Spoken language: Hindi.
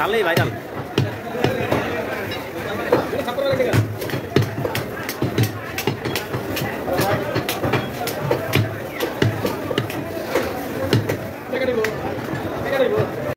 डाल नहीं भाई डाल Thank you.